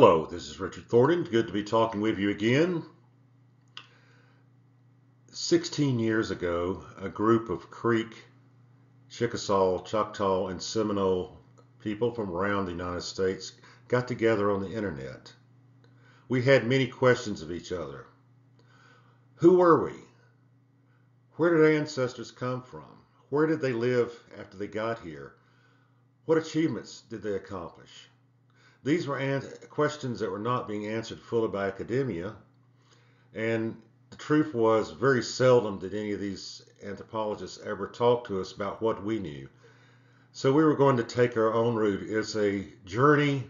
Hello, this is Richard Thornton. Good to be talking with you again. 16 years ago, a group of Creek, Chickasaw, Choctaw, and Seminole people from around the United States got together on the internet. We had many questions of each other. Who were we? Where did our ancestors come from? Where did they live after they got here? What achievements did they accomplish? These were questions that were not being answered fully by academia, and the truth was very seldom did any of these anthropologists ever talk to us about what we knew. So we were going to take our own route. It's a journey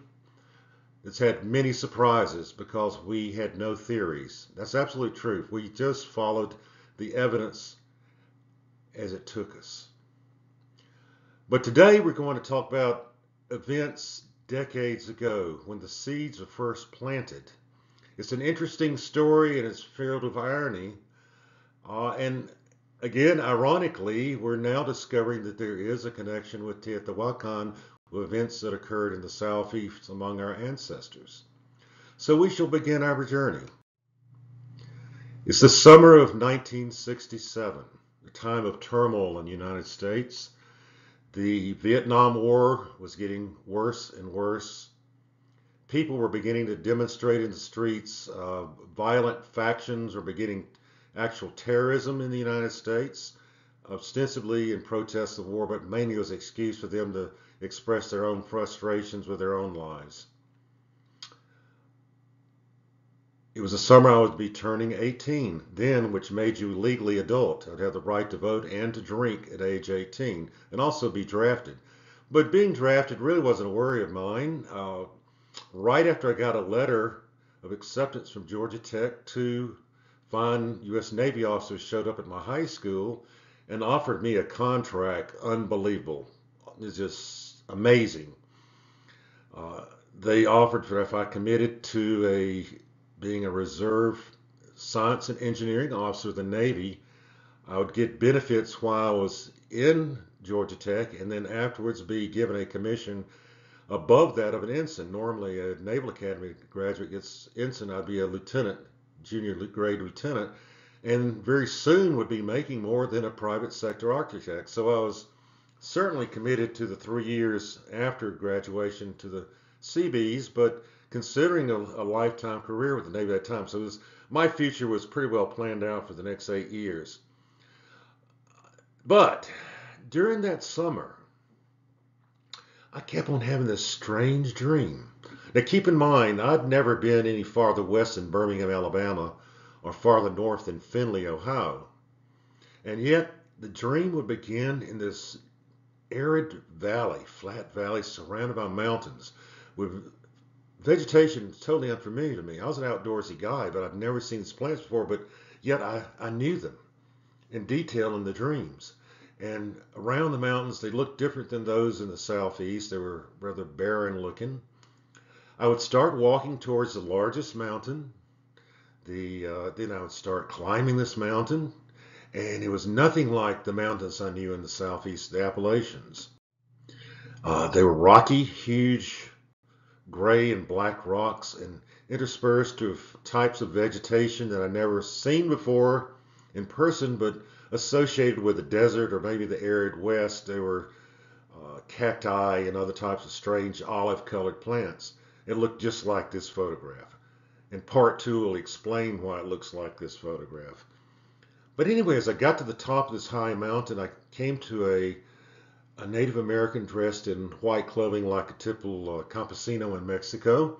that's had many surprises because we had no theories. That's absolute truth. We just followed the evidence as it took us. But today we're going to talk about events decades ago when the seeds were first planted. It's an interesting story and it's filled with irony. Uh, and again, ironically, we're now discovering that there is a connection with Teotihuacan with events that occurred in the southeast among our ancestors. So we shall begin our journey. It's the summer of 1967, a time of turmoil in the United States. The Vietnam War was getting worse and worse. People were beginning to demonstrate in the streets. Uh, violent factions were beginning actual terrorism in the United States, ostensibly in protest of war, but mainly as an excuse for them to express their own frustrations with their own lives. It was a summer I would be turning 18, then, which made you legally adult. I'd have the right to vote and to drink at age 18, and also be drafted. But being drafted really wasn't a worry of mine. Uh, right after I got a letter of acceptance from Georgia Tech, two fine U.S. Navy officers showed up at my high school and offered me a contract unbelievable. It's just amazing. Uh, they offered for if I committed to a being a reserve science and engineering officer of the Navy, I would get benefits while I was in Georgia Tech and then afterwards be given a commission above that of an ensign. Normally, a Naval Academy graduate gets ensign, I'd be a lieutenant, junior grade lieutenant, and very soon would be making more than a private sector architect. So I was certainly committed to the three years after graduation to the Seabees, but considering a, a, lifetime career with the Navy at that time. So was, my future was pretty well planned out for the next eight years. But during that summer, I kept on having this strange dream. Now, keep in mind, I'd never been any farther west than Birmingham, Alabama, or farther north than Findlay, Ohio. And yet, the dream would begin in this arid valley, flat valley surrounded by mountains with vegetation is totally unfamiliar to me. I was an outdoorsy guy, but I've never seen these plants before, but yet I, I knew them in detail in the dreams. And around the mountains, they looked different than those in the southeast. They were rather barren looking. I would start walking towards the largest mountain. The uh, then I would start climbing this mountain, and it was nothing like the mountains I knew in the southeast, the Appalachians. Uh, they were rocky, huge gray and black rocks and interspersed with types of vegetation that I never seen before in person, but associated with the desert or maybe the arid west. There were uh, cacti and other types of strange olive colored plants. It looked just like this photograph. And part two will explain why it looks like this photograph. But anyway, as I got to the top of this high mountain, I came to a a Native American dressed in white clothing like a typical uh, campesino in Mexico,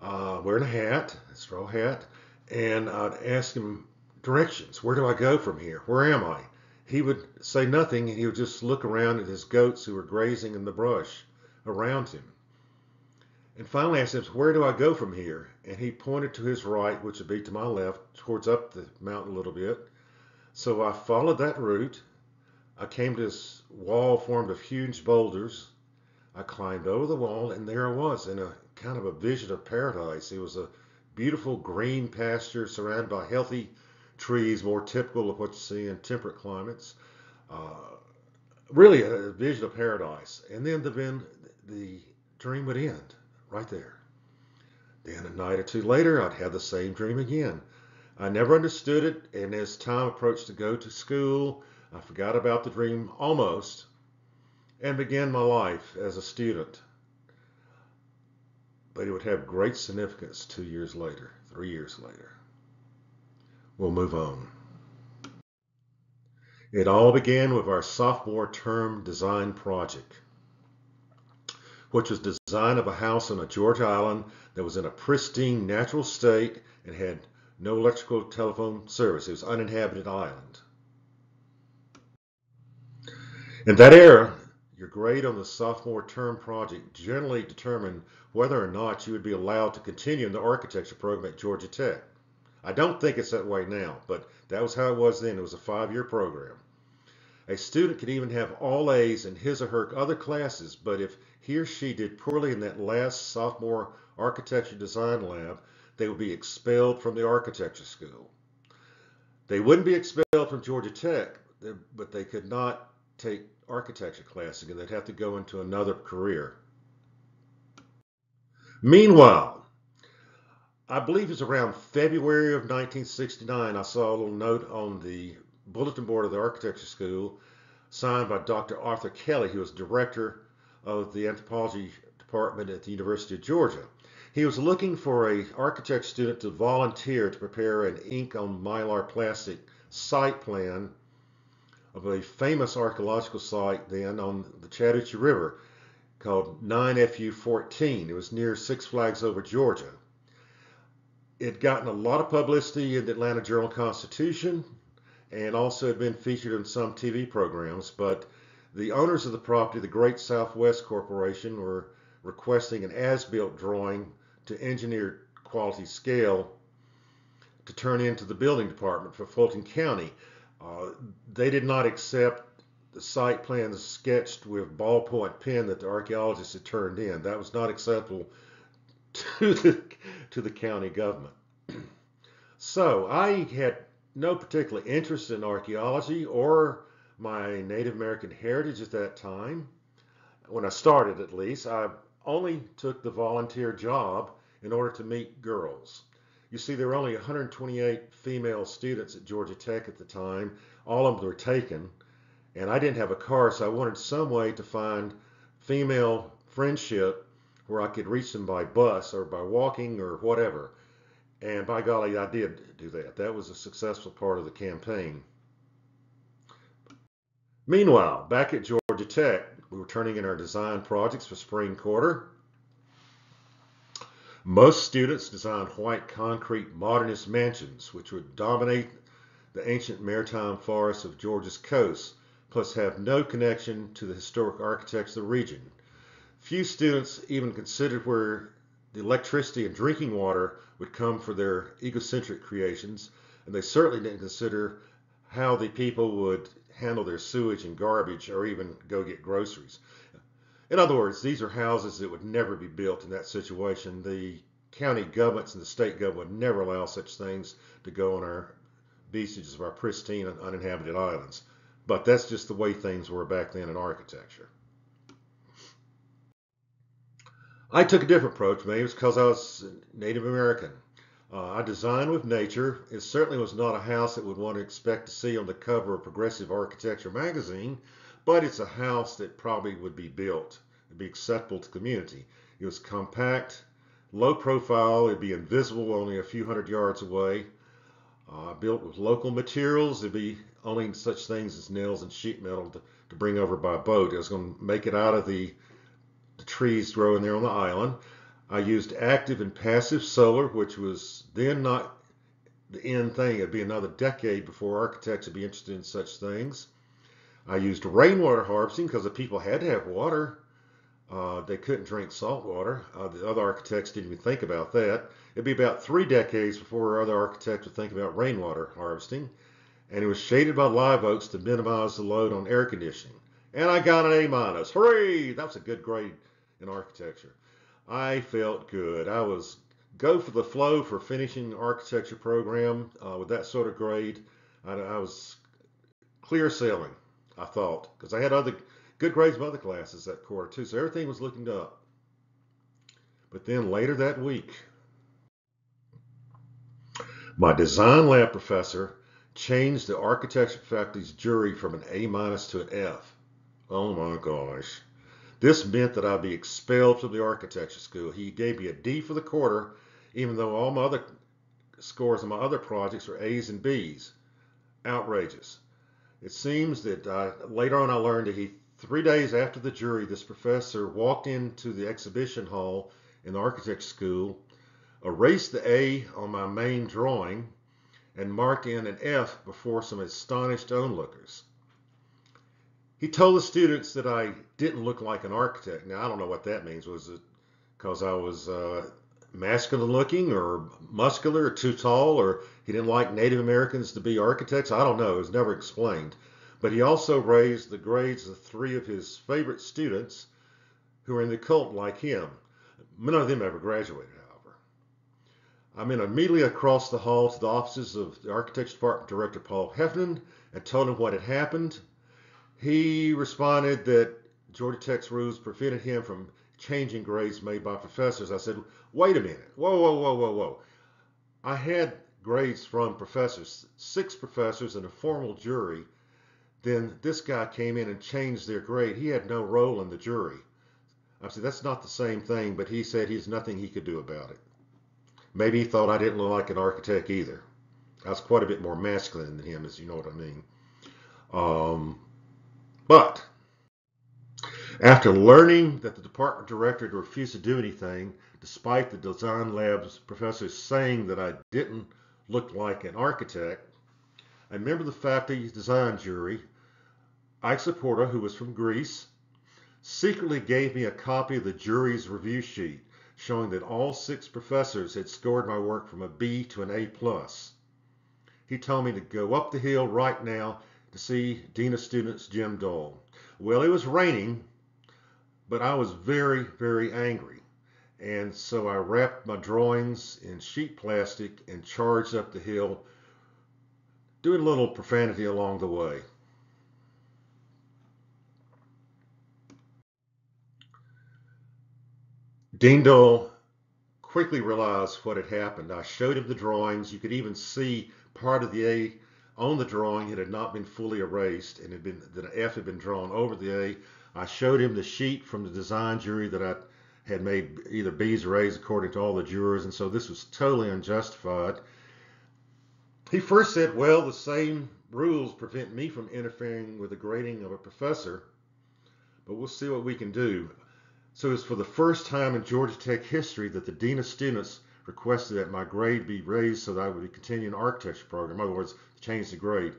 uh, wearing a hat, a straw hat, and I'd ask him directions. Where do I go from here? Where am I? He would say nothing, and he would just look around at his goats who were grazing in the brush around him. And finally, I said, Where do I go from here? And he pointed to his right, which would be to my left, towards up the mountain a little bit. So I followed that route I came to this wall formed of huge boulders. I climbed over the wall, and there I was in a kind of a vision of paradise. It was a beautiful green pasture surrounded by healthy trees, more typical of what you see in temperate climates. Uh, really a vision of paradise. And then the, the dream would end right there. Then a night or two later, I'd have the same dream again. I never understood it, and as time approached to go to school, I forgot about the dream almost and began my life as a student. But it would have great significance two years later, three years later. We'll move on. It all began with our sophomore term design project, which was design of a house on a Georgia island that was in a pristine natural state and had no electrical telephone service. It was uninhabited island. In that era, your grade on the sophomore term project generally determined whether or not you would be allowed to continue in the architecture program at Georgia Tech. I don't think it's that way now, but that was how it was then. It was a five-year program. A student could even have all A's in his or her other classes, but if he or she did poorly in that last sophomore architecture design lab, they would be expelled from the architecture school. They wouldn't be expelled from Georgia Tech, but they could not take architecture class again. They'd have to go into another career. Meanwhile, I believe it was around February of 1969, I saw a little note on the bulletin board of the architecture school signed by Dr. Arthur Kelly, who was director of the anthropology department at the University of Georgia. He was looking for a architect student to volunteer to prepare an ink on mylar plastic site plan of a famous archaeological site then on the Chattahoochee River called 9FU14. It was near Six Flags over Georgia it had gotten a lot of publicity in the Atlanta Journal Constitution and also had been featured in some TV programs. But the owners of the property, the Great Southwest Corporation, were requesting an as-built drawing to engineer quality scale to turn into the building department for Fulton County. Uh, they did not accept the site plans sketched with ballpoint pen that the archaeologists had turned in. That was not acceptable to the to the county government. so I had no particular interest in archaeology or my Native American heritage at that time. When I started, at least, I only took the volunteer job in order to meet girls. You see, there were only 128 female students at Georgia Tech at the time. All of them were taken, and I didn't have a car, so I wanted some way to find female friendship where I could reach them by bus or by walking or whatever. And by golly, I did do that. That was a successful part of the campaign. Meanwhile, back at Georgia Tech, we were turning in our design projects for spring quarter. Most students designed white concrete modernist mansions, which would dominate the ancient maritime forests of Georgia's coast, plus have no connection to the historic architects of the region. Few students even considered where the electricity and drinking water would come for their egocentric creations, and they certainly didn't consider how the people would handle their sewage and garbage or even go get groceries. In other words, these are houses that would never be built in that situation. The county governments and the state government would never allow such things to go on our beaches of our pristine and uninhabited islands. But that's just the way things were back then in architecture. I took a different approach. Maybe it's because I was Native American. Uh, I designed with nature. It certainly was not a house that would want to expect to see on the cover of Progressive Architecture magazine, but it's a house that probably would be built, would be acceptable to community. It was compact, low profile, it'd be invisible only a few hundred yards away. Uh, built with local materials, it'd be only such things as nails and sheet metal to, to bring over by boat. I was going to make it out of the the trees growing there on the island. I used active and passive solar, which was then not the end thing. It'd be another decade before architects would be interested in such things. I used rainwater harvesting because the people had to have water. Uh, they couldn't drink salt water. Uh, the other architects didn't even think about that. It'd be about three decades before other architects would think about rainwater harvesting. And it was shaded by live oaks to minimize the load on air conditioning and I got an A minus. Hooray! That was a good grade in architecture. I felt good. I was go for the flow for finishing the architecture program uh, with that sort of grade. I, I was clear sailing, I thought, because I had other good grades in other classes that quarter too, so everything was looking up. But then later that week, My design lab professor changed the architecture faculty's jury from an A minus to an F. Oh my gosh. This meant that I'd be expelled from the architecture school. He gave me a D for the quarter, even though all my other scores on my other projects were A's and B's. Outrageous. It seems that uh, later on I learned that he, three days after the jury, this professor walked into the exhibition hall in the architecture school, erased the A on my main drawing, and marked in an F before some astonished onlookers. He told the students that I didn't look like an architect. Now, I don't know what that means. Was it because I was uh, masculine looking or muscular or too tall or he didn't like Native Americans to be architects? I don't know. It was never explained. But he also raised the grades of three of his favorite students who were in the cult like him. None of them ever graduated, however. I went immediately across the hall to the offices of the Architecture Department Director Paul Heffernan and told him what had happened. He responded that Georgia Tech's rules prevented him from changing grades made by professors. I said, wait a minute. Whoa, whoa, whoa, whoa, whoa. I had grades from professors, six professors and a formal jury. Then this guy came in and changed their grade. He had no role in the jury. I said, that's not the same thing, but he said he's nothing he could do about it. Maybe he thought I didn't look like an architect either. I was quite a bit more masculine than him, as you know what I mean. Um, but after learning that the department director had refused to do anything, despite the design lab's professors saying that I didn't look like an architect, a member of the faculty design jury, Ike Saporta, who was from Greece, secretly gave me a copy of the jury's review sheet showing that all six professors had scored my work from a B to an A+. plus. He told me to go up the hill right now to see Dean of Students Jim Dole. Well, it was raining, but I was very, very angry. And so I wrapped my drawings in sheet plastic and charged up the hill, doing a little profanity along the way. Dean quickly realized what had happened. I showed him the drawings. You could even see part of the A on the drawing. It had not been fully erased and had been an F had been drawn over the A. I showed him the sheet from the design jury that I had made either B's or A's according to all the jurors, and so this was totally unjustified. He first said, well, the same rules prevent me from interfering with the grading of a professor, but we'll see what we can do. So it's for the first time in Georgia Tech history that the Dean of Students requested that my grade be raised so that I would continue an architecture program. In other words, change the grade.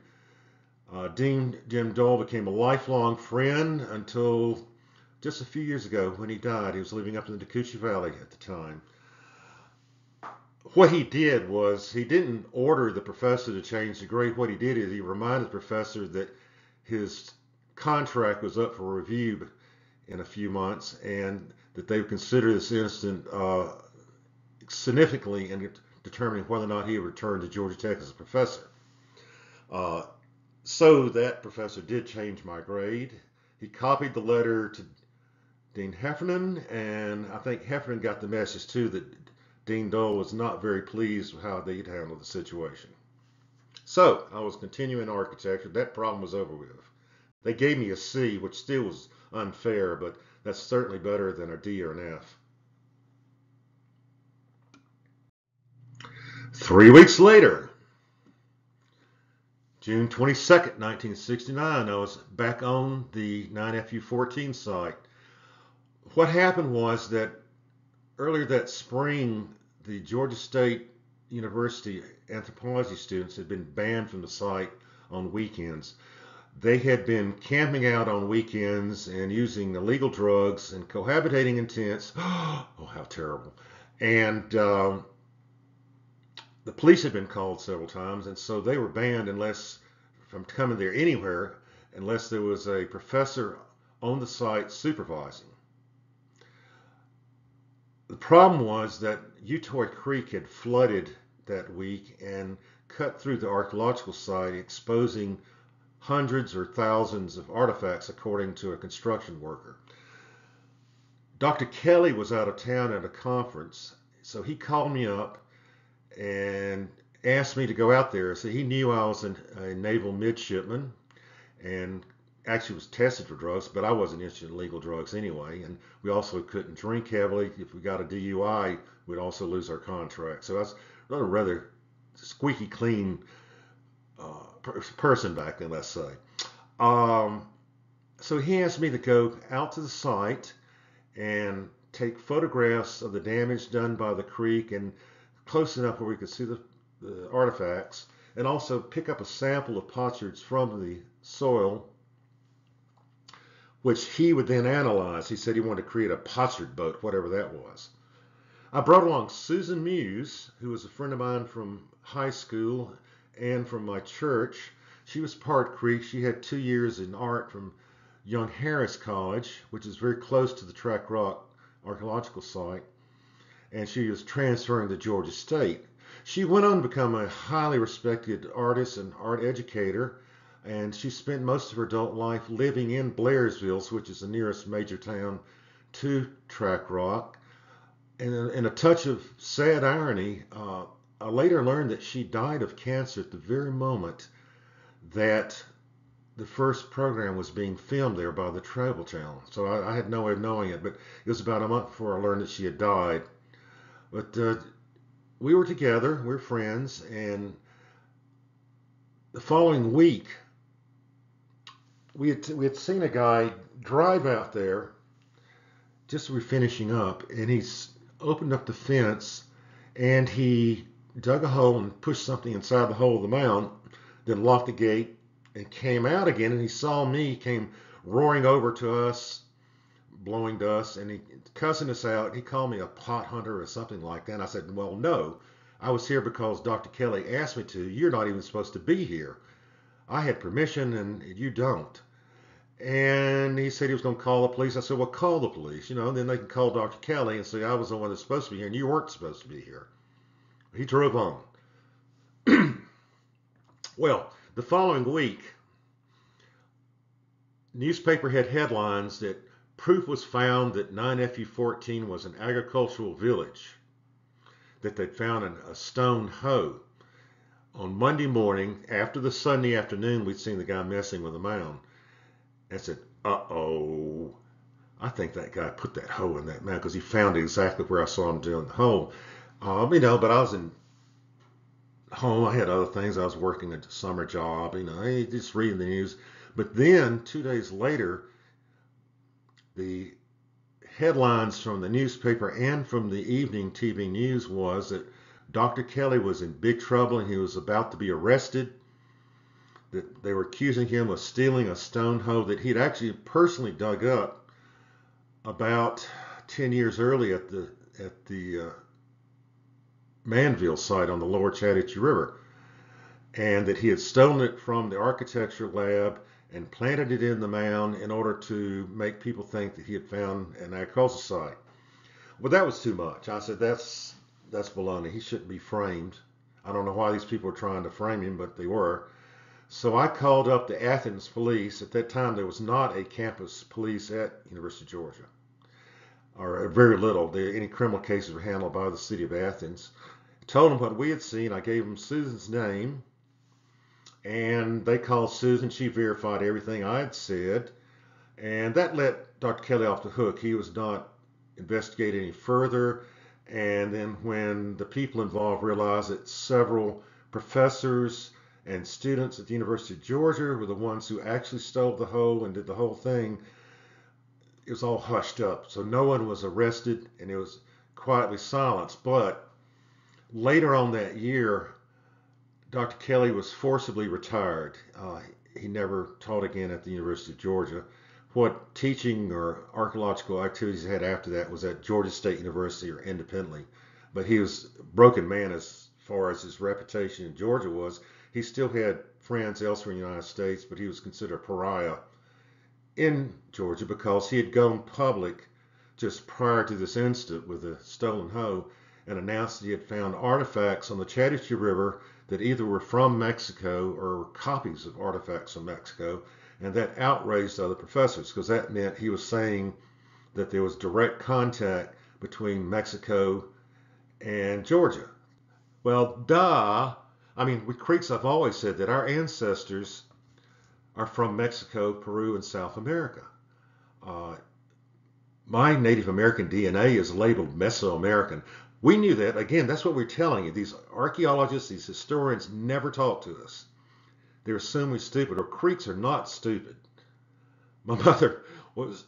Uh, Dean Jim Dole became a lifelong friend until just a few years ago when he died. He was living up in the Nacoochee Valley at the time. What he did was he didn't order the professor to change the grade. What he did is he reminded the professor that his contract was up for review in a few months and that they would consider this incident uh, significantly in determining whether or not he would return to Georgia Tech as a professor. Uh, so that professor did change my grade. He copied the letter to Dean Heffernan, and I think Heffernan got the message too that Dean Dole was not very pleased with how they'd handled the situation. So I was continuing architecture. That problem was over with. They gave me a C, which still was unfair, but that's certainly better than a D or an F. Three weeks later, June 22nd, 1969, I was back on the 9FU14 site. What happened was that earlier that spring, the Georgia State University anthropology students had been banned from the site on weekends. They had been camping out on weekends and using illegal drugs and cohabitating in tents. Oh, how terrible. And um, the police had been called several times, and so they were banned unless from coming there anywhere unless there was a professor on the site supervising. The problem was that Utoy Creek had flooded that week and cut through the archaeological site, exposing hundreds or thousands of artifacts, according to a construction worker. Dr. Kelly was out of town at a conference, so he called me up and asked me to go out there. So he knew I was an, a naval midshipman and actually was tested for drugs, but I wasn't interested in illegal drugs anyway. And we also couldn't drink heavily. If we got a DUI, we'd also lose our contract. So I was a rather squeaky clean uh, person back then, let's say. Um, so he asked me to go out to the site and take photographs of the damage done by the creek and close enough where we could see the, the artifacts and also pick up a sample of potsherds from the soil which he would then analyze. He said he wanted to create a potsherd boat, whatever that was. I brought along Susan Muse, who was a friend of mine from high school and from my church. She was part Creek. She had two years in art from Young Harris College, which is very close to the Track Rock archaeological site, and she was transferring to Georgia State. She went on to become a highly respected artist and art educator, and she spent most of her adult life living in Blairsville, which is the nearest major town to Track Rock. And in a touch of sad irony, uh, I later learned that she died of cancer at the very moment that the first program was being filmed there by the Travel Channel. So I, I, had no way of knowing it, but it was about a month before I learned that she had died. But uh, we were together, we were friends, and the following week, we had, we had seen a guy drive out there just we were finishing up, and he's opened up the fence and he dug a hole and pushed something inside the hole of the mound, then locked the gate and came out again and he saw me, came roaring over to us, blowing dust, and he cussing us out. He called me a pot hunter or something like that. And I said, Well, no. I was here because Dr. Kelly asked me to. You're not even supposed to be here. I had permission and you don't. And he said he was going to call the police. I said, Well, call the police, you know, and then they can call Dr. Kelly and say I was the one that's supposed to be here and you weren't supposed to be here. He drove on. well, the following week, newspaper had headlines that proof was found that 9FU14 was an agricultural village, that they'd found an, a stone hoe. On Monday morning, after the Sunday afternoon, we'd seen the guy messing with the mound. I said, uh oh, I think that guy put that hoe in that mound because he found exactly where I saw him doing the hole. Um, you know, but I was in home. I had other things. I was working a summer job, you know, just reading the news. But then two days later, the headlines from the newspaper and from the evening TV news was that Dr. Kelly was in big trouble and he was about to be arrested. That they were accusing him of stealing a stone hoe that he'd actually personally dug up about 10 years early at the at the uh, Mandeville site on the lower Chattahoochee River, and that he had stolen it from the architecture lab and planted it in the mound in order to make people think that he had found an agricultural site. Well, that was too much. I said, that's that's baloney. He shouldn't be framed. I don't know why these people are trying to frame him, but they were. So I called up the Athens police. At that time, there was not a campus police at University of Georgia, or very little. any criminal cases were handled by the city of Athens I told them what we had seen. I gave them Susan's name, and they called Susan. She verified everything I had said, and that let Dr. Kelly off the hook. He was not investigated any further. And then when the people involved realized that several professors and students at the University of Georgia were the ones who actually stole the hoe and did the whole thing, it was all hushed up. So no one was arrested and it was quietly silenced. But later on that year, Dr. Kelly was forcibly retired. Uh, he never taught again at the University of Georgia. What teaching or archaeological activities he had after that was at Georgia State University or independently. But he was a broken man as far as his reputation in Georgia was. He still had friends elsewhere in the United States, but he was considered a pariah in Georgia because he had gone public just prior to this incident with the stolen hoe and announced that he had found artifacts on the Chattahoochee River that either were from Mexico or were copies of artifacts from Mexico, and that outraged other professors because that meant he was saying that there was direct contact between Mexico and Georgia. Well, duh, I mean, with Creeks, I've always said that our ancestors are from Mexico, Peru, and South America. Uh, my Native American DNA is labeled Mesoamerican. We knew that. Again, that's what we're telling you. These archaeologists, these historians never talk to us. They assume we're stupid, or Creeks are not stupid. My mother was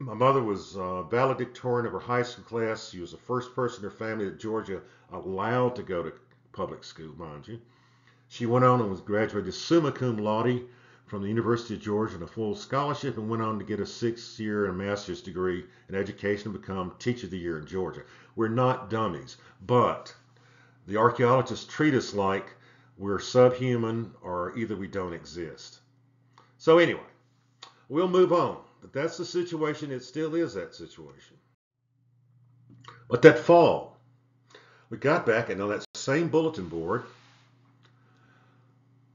my mother was uh, valedictorian of her high school class. She was the first person in her family that Georgia allowed to go to public school, mind you. She went on and was graduated summa cum laude from the University of Georgia on a full scholarship and went on to get a six-year and master's degree in education and become teacher of the year in Georgia. We're not dummies, but the archaeologists treat us like we're subhuman or either we don't exist. So anyway, we'll move on. But that's the situation. It still is that situation. But that fall, we got back and on that same bulletin board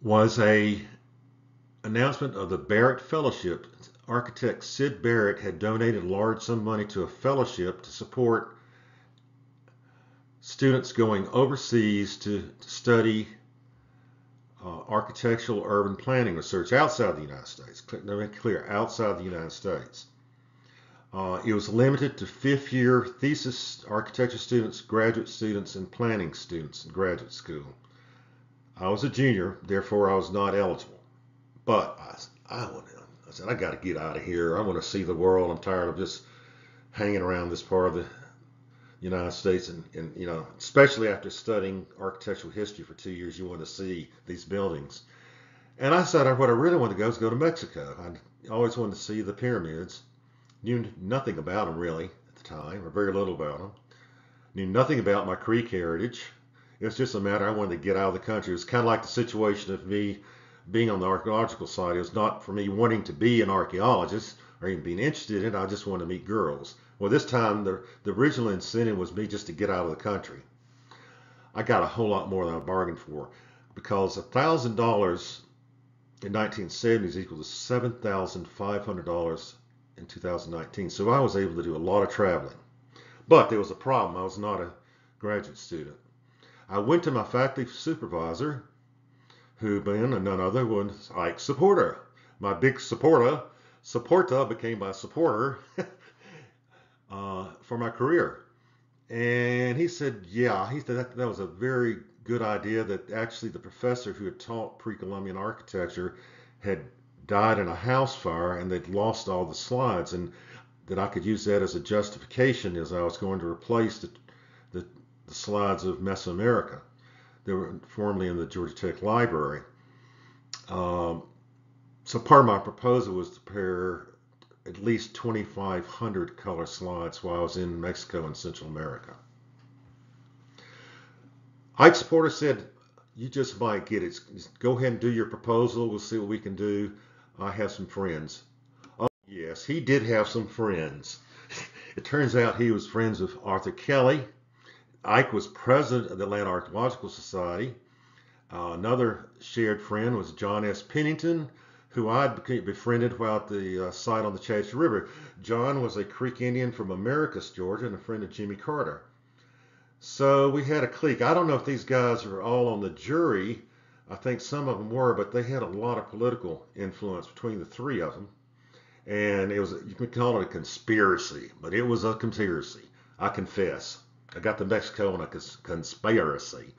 was a announcement of the Barrett Fellowship. Architect Sid Barrett had donated a large sum of money to a fellowship to support students going overseas to, to study uh, architectural urban planning research outside the United States. Let me clear, outside the United States. Uh, it was limited to fifth year thesis architecture students, graduate students, and planning students in graduate school. I was a junior, therefore I was not eligible. But I, I, I said, I got to get out of here. I want to see the world. I'm tired of just hanging around this part of the United States, and, and you know, especially after studying architectural history for two years, you want to see these buildings. And I said, what I really want to go is go to Mexico. I always wanted to see the pyramids. Knew nothing about them really at the time, or very little about them. Knew nothing about my Creek heritage. It was just a matter I wanted to get out of the country. It was kind of like the situation of me being on the archaeological side. It was not for me wanting to be an archaeologist or even being interested in it. I just wanted to meet girls. Well, this time the, the original incentive was me just to get out of the country. I got a whole lot more than I bargained for because $1,000 in 1970 is equal to $7,500 in 2019. So I was able to do a lot of traveling. But there was a problem. I was not a graduate student. I went to my faculty supervisor, who been none other was Ike Saporta. My big supporter, supporter became my supporter. uh, for my career. And he said, yeah, he said that, that was a very good idea that actually the professor who had taught pre-Columbian architecture had died in a house fire and they'd lost all the slides and that I could use that as a justification as I was going to replace the, the, the slides of Mesoamerica. They were formerly in the Georgia Tech Library. Um, so part of my proposal was to pair at least 2,500 color slides while I was in Mexico and Central America. Ike Saporta said, you just might get it. Go ahead and do your proposal. We'll see what we can do. I have some friends. Oh, yes, he did have some friends. it turns out he was friends with Arthur Kelly. Ike was president of the Atlanta Archaeological Society. Uh, another shared friend was John S. Pennington, who I befriended while at the uh, site on the Chase River. John was a Creek Indian from Americus, Georgia, and a friend of Jimmy Carter. So we had a clique. I don't know if these guys were all on the jury. I think some of them were, but they had a lot of political influence between the three of them. And it was, you could call it a conspiracy, but it was a conspiracy. I confess. I got to Mexico on a conspiracy.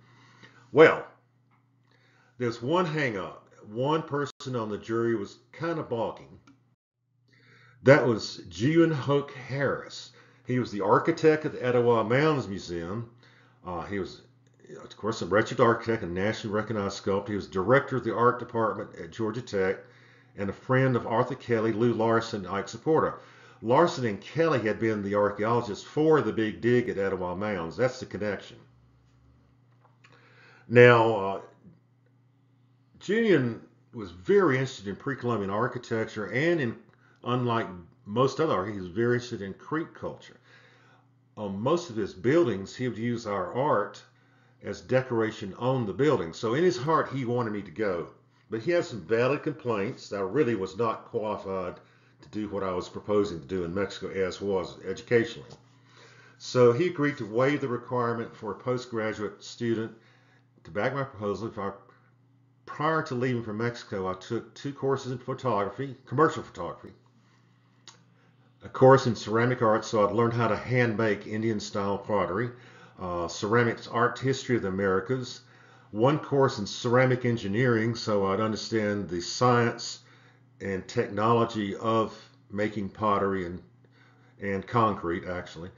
Well, there's one hang up one person on the jury was kind of balking. That was Julian Hoke Harris. He was the architect of the Etowah Mounds Museum. Uh, he was, of course, a wretched architect and nationally recognized sculptor. He was director of the art department at Georgia Tech and a friend of Arthur Kelly, Lou Larson, and Ike Saporta. Larson and Kelly had been the archaeologists for the big dig at Etowah Mounds. That's the connection. Now, uh, Julian was very interested in pre-Columbian architecture and in, unlike most other art, he was very interested in Creek culture. On most of his buildings, he would use our art as decoration on the building. So in his heart, he wanted me to go. But he had some valid complaints that I really was not qualified to do what I was proposing to do in Mexico as was educationally. So he agreed to waive the requirement for a postgraduate student to back my proposal, if I, prior to leaving for Mexico, I took two courses in photography, commercial photography, a course in ceramic art, so I'd learn how to hand make Indian style pottery, uh, ceramics art history of the Americas, one course in ceramic engineering, so I'd understand the science and technology of making pottery and and concrete actually,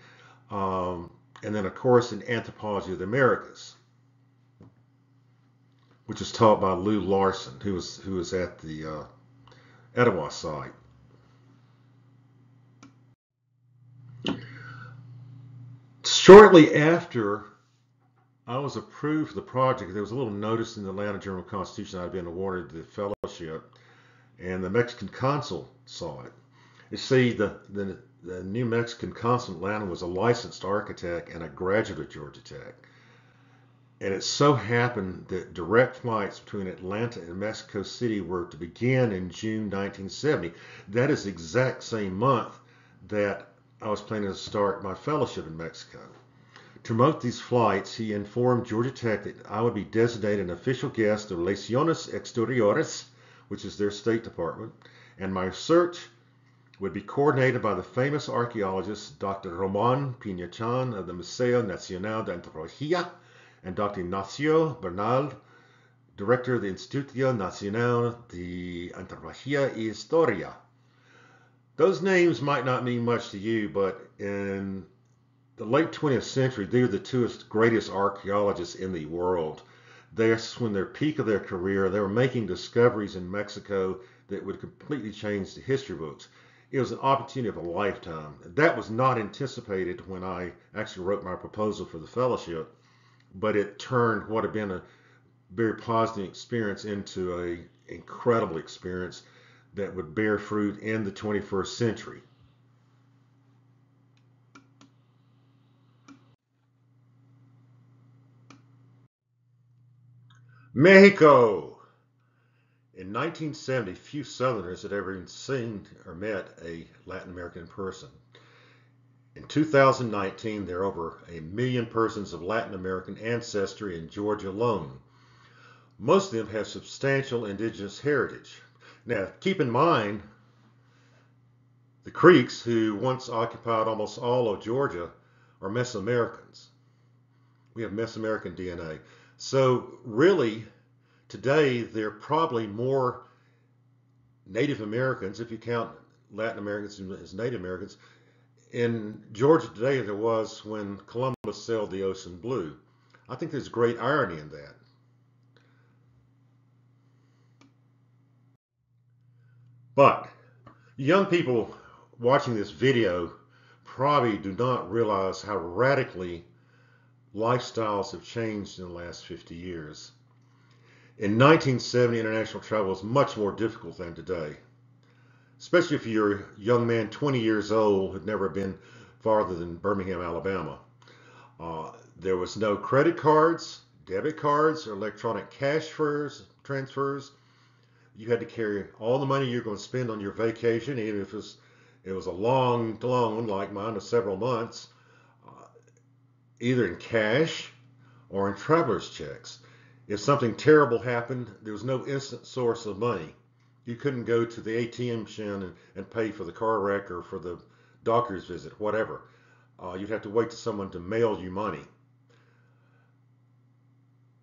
um, and then a course in anthropology of the Americas, which is taught by Lou Larson, who was who was at the uh, Etowah site. Shortly after I was approved for the project, there was a little notice in the Atlanta Journal Constitution I'd been awarded the fellowship, and the Mexican consul saw it. You see, the, the, the new Mexican consul in Atlanta was a licensed architect and a graduate of Georgia Tech. And it so happened that direct flights between Atlanta and Mexico City were to begin in June 1970. That is the exact same month that I was planning to start my fellowship in Mexico. To promote these flights, he informed Georgia Tech that I would be designated an official guest of Relaciones Exteriores, which is their State Department, and my search would be coordinated by the famous archaeologist Dr. Roman Piña Chan of the Museo Nacional de Antropología and Dr. Ignacio Bernal, director of the Instituto Nacional de Antropología y Historia. Those names might not mean much to you, but in the late 20th century, they were the two greatest archaeologists in the world. That's when their peak of their career, they were making discoveries in Mexico that would completely change the history books. It was an opportunity of a lifetime. That was not anticipated when I actually wrote my proposal for the fellowship, but it turned what had been a very positive experience into an incredible experience that would bear fruit in the 21st century. Mexico. In 1970, few Southerners had ever seen or met a Latin American person. In 2019, there are over a million persons of Latin American ancestry in Georgia alone. Most of them have substantial indigenous heritage. Now, keep in mind, the Creeks, who once occupied almost all of Georgia, are Mesoamericans. We have Mesoamerican DNA. So really, today there are probably more Native Americans, if you count Latin Americans as Native Americans, in Georgia today than there was when Columbus sailed the ocean blue. I think there's great irony in that. But young people watching this video probably do not realize how radically lifestyles have changed in the last 50 years. In 1970, international travel was much more difficult than today, especially if you're a young man 20 years old who'd never been farther than Birmingham, Alabama. Uh, there was no credit cards, debit cards, or electronic cash transfers. You had to carry all the money you're going to spend on your vacation, even if it was, it was a long, long one like mine of several months either in cash or in traveler's checks. If something terrible happened, there was no instant source of money. You couldn't go to the ATM machine and, and pay for the car wreck or for the doctor's visit, whatever. Uh, you'd have to wait for someone to mail you money.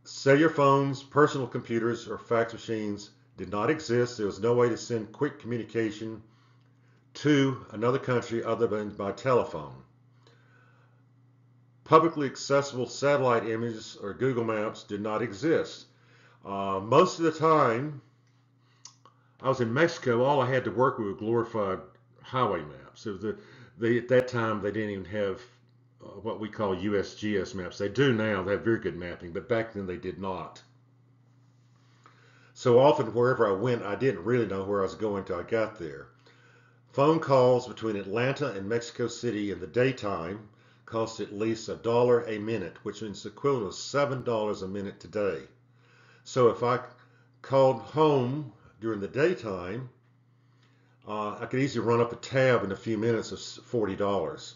Cellular phones, personal computers, or fax machines did not exist. There was no way to send quick communication to another country other than by telephone publicly accessible satellite images or Google Maps did not exist. Uh, most of the time, I was in Mexico, all I had to work with were glorified highway maps. The, they, at that time, they didn't even have uh, what we call USGS maps. They do now, they have very good mapping, but back then they did not. So often, wherever I went, I didn't really know where I was going until I got there. Phone calls between Atlanta and Mexico City in the daytime cost at least a dollar a minute, which the equivalent seven dollars a minute today. So if I called home during the daytime, uh, I could easily run up a tab in a few minutes of forty dollars.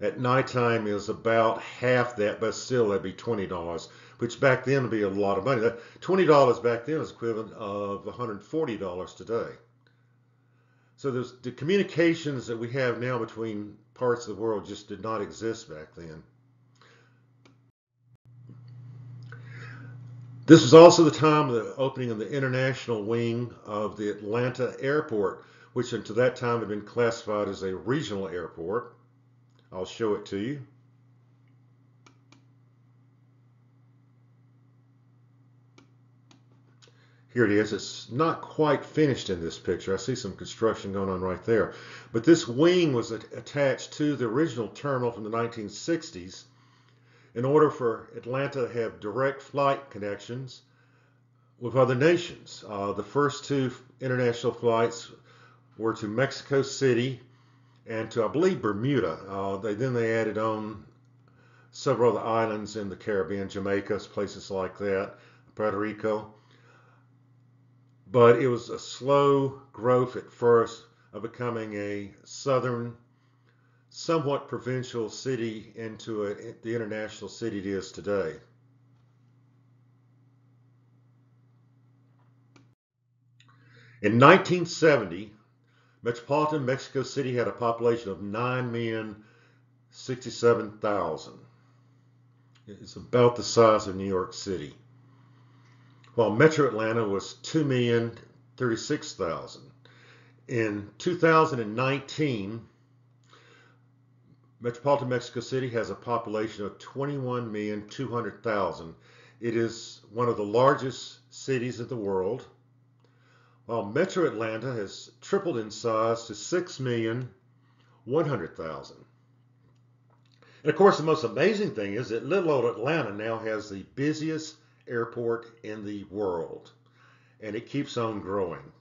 at nighttime is about half that, but still that'd be $20, which back then would be a lot of money. That $20 back then is equivalent of $140 today. So there's the communications that we have now between parts of the world just did not exist back then. This was also the time of the opening of the international wing of the Atlanta airport, which until that time had been classified as a regional airport. I'll show it to you. Here it is. It's not quite finished in this picture. I see some construction going on right there. But this wing was attached to the original terminal from the 1960s in order for Atlanta to have direct flight connections with other nations. Uh, the first two international flights were to Mexico City and to, I believe, Bermuda. Uh, they Then they added on several other islands in the Caribbean, Jamaica, places like that, Puerto Rico. But it was a slow growth at first of becoming a southern, somewhat provincial city into a, the international city it is today. In 1970, metropolitan Mexico City had a population of 9,067,000. It's about the size of New York City while Metro Atlanta was 2,036,000. In 2019, Metropolitan Mexico City has a population of 21,200,000. It is one of the largest cities in the world, while Metro Atlanta has tripled in size to 6,100,000. And of course, the most amazing thing is that little old Atlanta now has the busiest airport in the world, and it keeps on growing.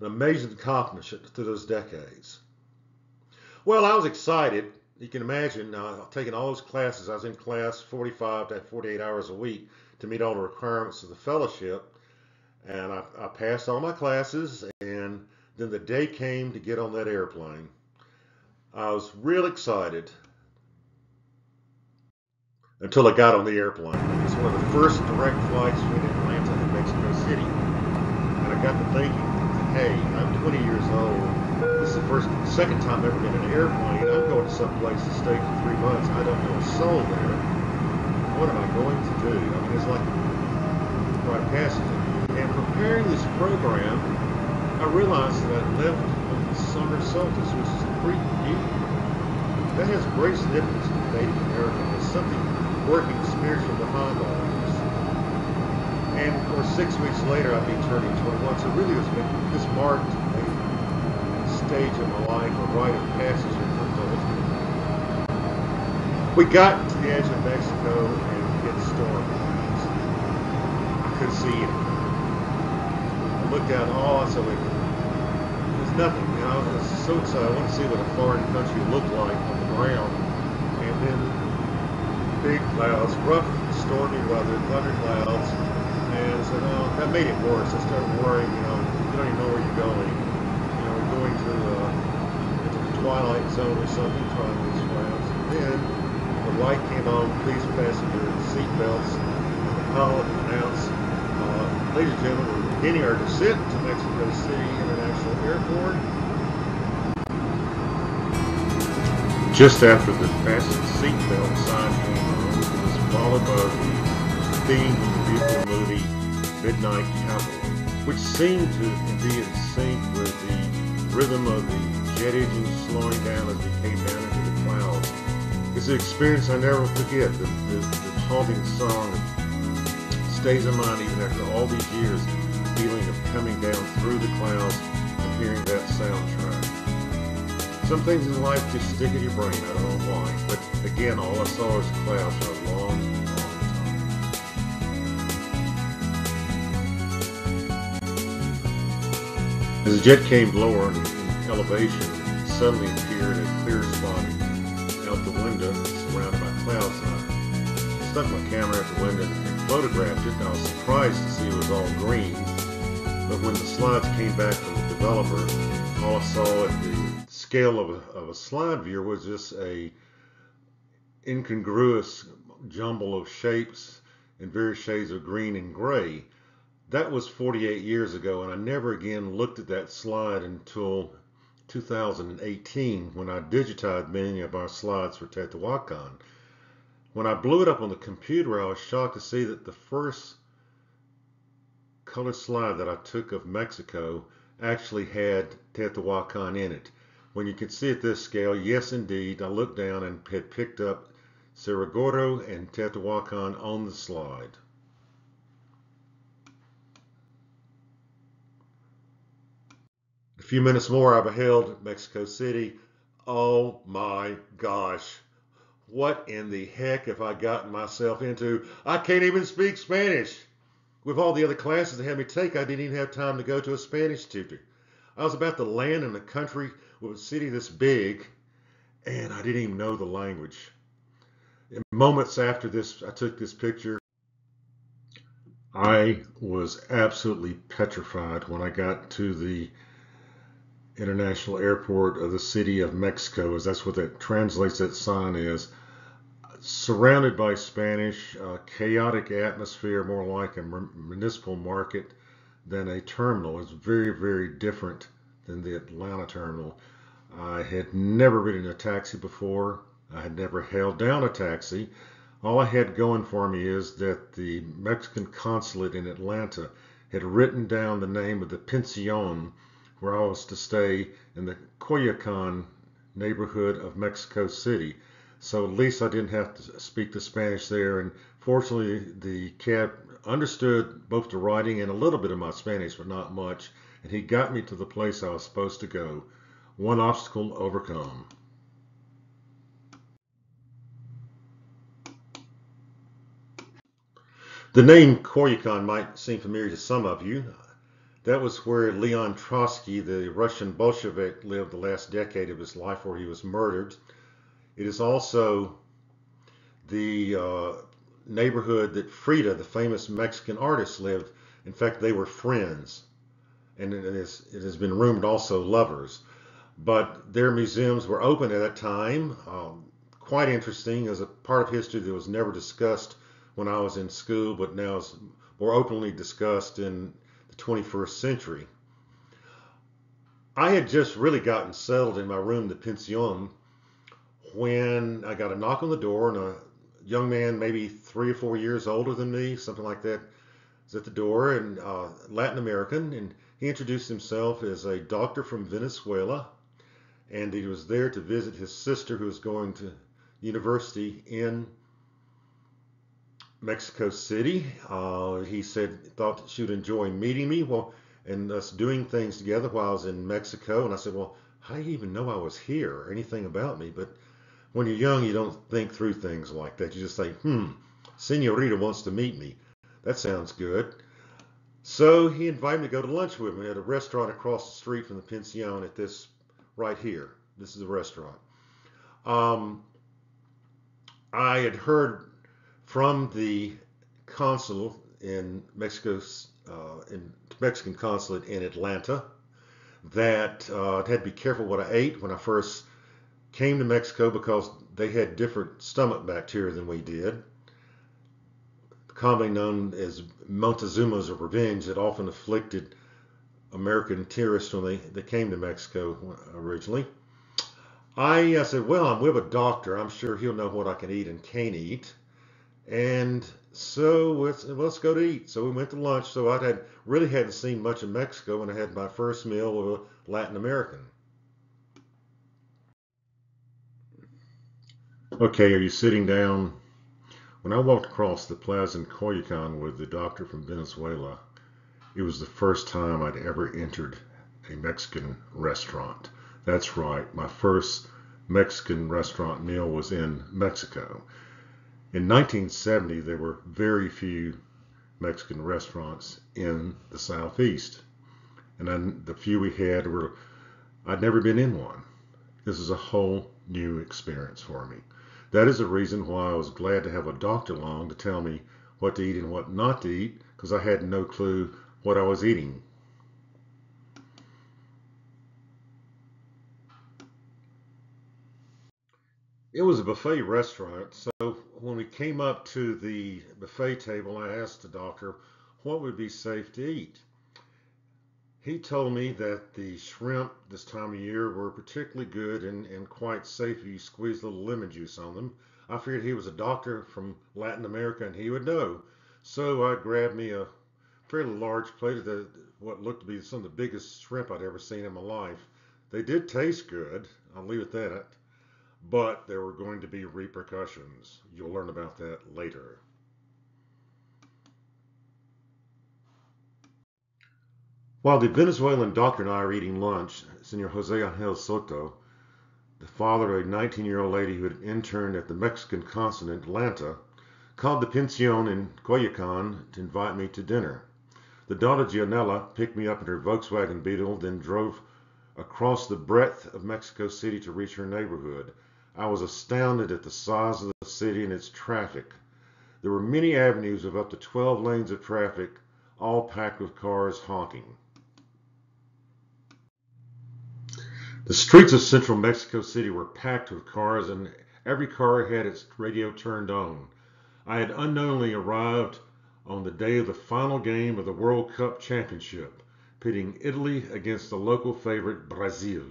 An amazing accomplishment through those decades. Well, I was excited. You can imagine uh, taking all those classes. I was in class 45 to 48 hours a week to meet all the requirements of the fellowship. And I, I passed all my classes, and then the day came to get on that airplane. I was real excited until I got on the airplane. It's one of the first direct flights between Atlanta and Mexico City. And I got to thinking, hey, I'm 20 years old. First, second time ever in an airplane. I'm going to some place to stay for three months. I don't know a soul there. What am I going to do? I mean, it's like private passenger. And preparing this program, I realized that I left on the summer solstice, which is the pre That has great significance to Native American. It's something working spiritual behind all this. And of course, six weeks later, I'd be turning 21. So really, was this marked stage of life, a rite of passage. We got to the edge of Mexico and it stormed. I couldn't see anything. I looked out, oh, I said, there's nothing. You know, I was so excited. I want to see what a foreign country looked like on the ground. And then big clouds, rough, stormy weather, thunder clouds, and so oh, now that made it worse. I started worrying, you know, you don't even know where you're going. You know, we're going to, uh, twilight zone or something, trying these clouds. And then the light came on, please fasten your seatbelts. The pilot announced, uh, ladies and gentlemen, we're beginning our descent to Mexico City International Airport. Just after the fasten seatbelt sign came on, was followed by the theme from the beautiful movie Midnight Cowboy, which seemed to be in sync with the rhythm of the jet engine slowing down as we came down into the clouds. It's an experience I never forget. The, the, the haunting song stays in mind even after all these years, the feeling of coming down through the clouds and hearing that soundtrack. Some things in life just stick in your brain, I don't know why. But again, all I saw was clouds for a long, As the jet came lower in elevation, it suddenly appeared a clear spot out the window surrounded by clouds. I stuck my camera at the window and photographed it. And I was surprised to see it was all green. But when the slides came back from the developer, all I saw at the scale of a, of a slide viewer was just a incongruous jumble of shapes in various shades of green and gray. That was 48 years ago, and I never again looked at that slide until 2018 when I digitized many of our slides for Teotihuacan. When I blew it up on the computer, I was shocked to see that the first color slide that I took of Mexico actually had Teotihuacan in it. When you can see at this scale, yes indeed, I looked down and had picked up Cerro Gordo and Teotihuacan on the slide. A few minutes more, I beheld Mexico City. Oh my gosh. What in the heck have I gotten myself into? I can't even speak Spanish. With all the other classes they had me take, I didn't even have time to go to a Spanish tutor. I was about to land in a country with a city this big, and I didn't even know the language. moments after this, I took this picture. I was absolutely petrified when I got to the international airport of the city of Mexico, as that's what that translates that sign is. Surrounded by Spanish, uh, chaotic atmosphere, more like a municipal market than a terminal. It's very, very different than the Atlanta terminal. I had never ridden a taxi before. I had never held down a taxi. All I had going for me is that the Mexican consulate in Atlanta had written down the name of the pension where I was to stay in the Coyoacan neighborhood of Mexico City. So at least I didn't have to speak the Spanish there. And fortunately, the cab understood both the writing and a little bit of my Spanish, but not much. And he got me to the place I was supposed to go. One obstacle overcome. The name Coyoacan might seem familiar to some of you. That was where Leon Trotsky, the Russian Bolshevik, lived the last decade of his life where he was murdered. It is also the uh, neighborhood that Frida, the famous Mexican artist, lived. In fact, they were friends. And it, is, it has been rumored also lovers. But their museums were open at that time. Um, quite interesting as a part of history that was never discussed when I was in school, but now is more openly discussed in the 21st century. I had just really gotten settled in my room, the pension, when I got a knock on the door and a young man, maybe three or four years older than me, something like that, was at the door and uh, Latin American, and he introduced himself as a doctor from Venezuela, and he was there to visit his sister who was going to university in Mexico City. Uh, he said thought she would enjoy meeting me well, and us doing things together while I was in Mexico. And I said, well, how do you even know I was here or anything about me? But when you're young, you don't think through things like that. You just think, hmm, Senorita wants to meet me. That sounds good. So he invited me to go to lunch with him at a restaurant across the street from the pension at this right here. This is the restaurant. Um, I had heard from the consul in Mexico's uh, in Mexican consulate in Atlanta that uh, I had to be careful what I ate when I first came to Mexico because they had different stomach bacteria than we did. Commonly known as Montezuma's of revenge that often afflicted American tourists when they, they came to Mexico originally. I, I said, well, I'm with a doctor. I'm sure he'll know what I can eat and can't eat. And so let's, let's go to eat. So we went to lunch. So I had really hadn't seen much of Mexico when I had my first meal with a Latin American. Okay, are you sitting down? When I walked across the plaza in Coyoacan with the doctor from Venezuela, it was the first time I'd ever entered a Mexican restaurant. That's right, my first Mexican restaurant meal was in Mexico. In 1970, there were very few Mexican restaurants in the Southeast. And then the few we had were, I'd never been in one. This is a whole new experience for me. That is the reason why I was glad to have a doctor along to tell me what to eat and what not to eat, because I had no clue what I was eating. It was a buffet restaurant, so when we came up to the buffet table, I asked the doctor what would be safe to eat. He told me that the shrimp this time of year were particularly good and, and quite safe if you squeeze a little lemon juice on them. I figured he was a doctor from Latin America and he would know. So I grabbed me a fairly large plate of the, what looked to be some of the biggest shrimp I'd ever seen in my life. They did taste good, I'll leave it at that, but there were going to be repercussions. You'll learn about that later. While the Venezuelan doctor and I are eating lunch, Senor Jose Angel Soto, the father of a 19-year-old lady who had interned at the Mexican consulate in Atlanta, called the pension in Coyoacan to invite me to dinner. The daughter Gianella picked me up in her Volkswagen Beetle, then drove across the breadth of Mexico City to reach her neighborhood. I was astounded at the size of the city and its traffic. There were many avenues of up to 12 lanes of traffic, all packed with cars honking. The streets of central Mexico City were packed with cars, and every car had its radio turned on. I had unknowingly arrived on the day of the final game of the World Cup Championship, pitting Italy against the local favorite Brazil.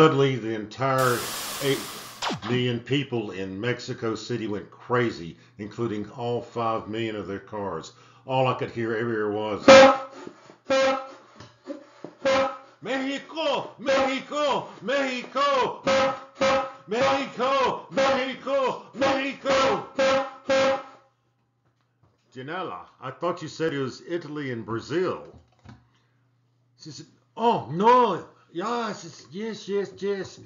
Suddenly, the entire 8 million people in Mexico City went crazy, including all 5 million of their cars. All I could hear everywhere was Mexico, Mexico, Mexico, Mexico, Mexico, Mexico. Janella, I thought you said it was Italy and Brazil. She said, Oh, no, Yes, yes, yes, yes.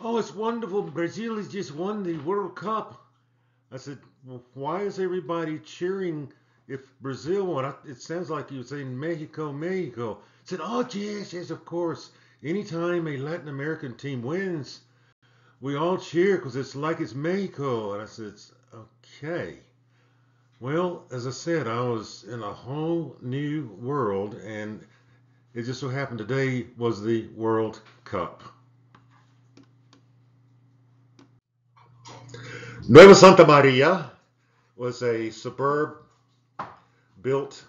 Oh, it's wonderful. Brazil has just won the World Cup. I said, why is everybody cheering if Brazil won? It sounds like you were saying Mexico, Mexico. I said, oh, yes, yes, of course. Anytime a Latin American team wins, we all cheer because it's like it's Mexico. And I said, okay. Well, as I said, I was in a whole new world and it just so happened today was the World Cup. Nueva Santa Maria was a suburb built